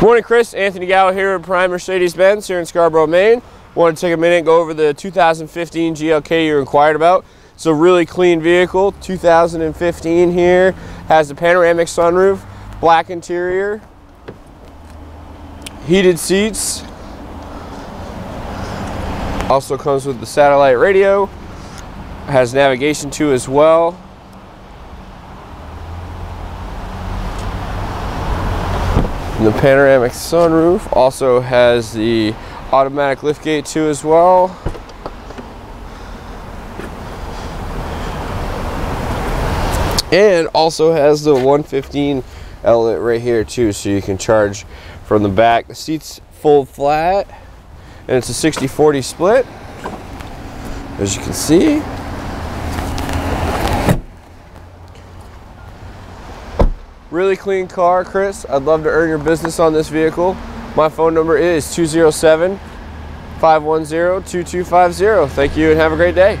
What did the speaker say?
Morning, Chris. Anthony Gowell here at Prime Mercedes-Benz here in Scarborough, Maine. Wanted to take a minute and go over the 2015 GLK you inquired about. It's a really clean vehicle, 2015 here. Has a panoramic sunroof, black interior, heated seats. Also comes with the satellite radio. Has navigation too as well. And the panoramic sunroof also has the automatic liftgate too as well. And also has the 115 outlet right here too, so you can charge from the back. The seats fold flat, and it's a 60-40 split, as you can see. Really clean car, Chris. I'd love to earn your business on this vehicle. My phone number is 207 510 2250. Thank you and have a great day.